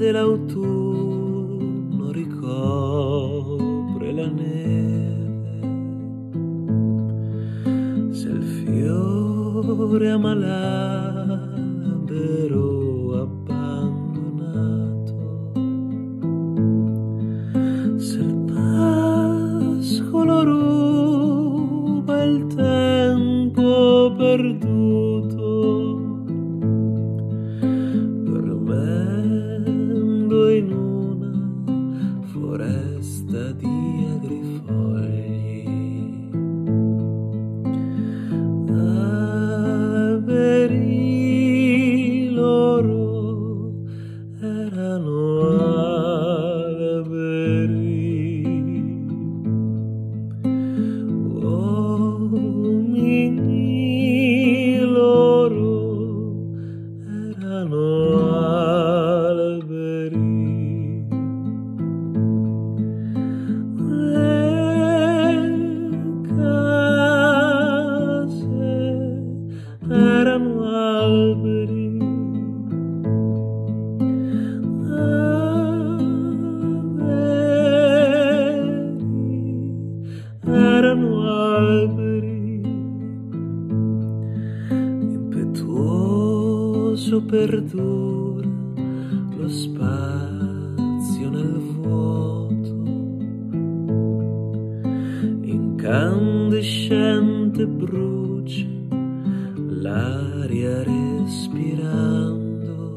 verde l'autunno ricopre la neve, se il fiore ama abbandonato, se il pascolo ruba il tempo perduto, Impetuoso perdura lo spazio nel vuoto. Incandescente brucia l'aria respirando,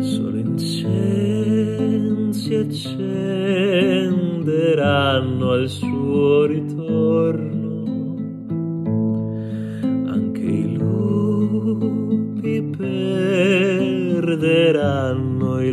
solo incensi accenderanno al suo ritorno, perderán hoy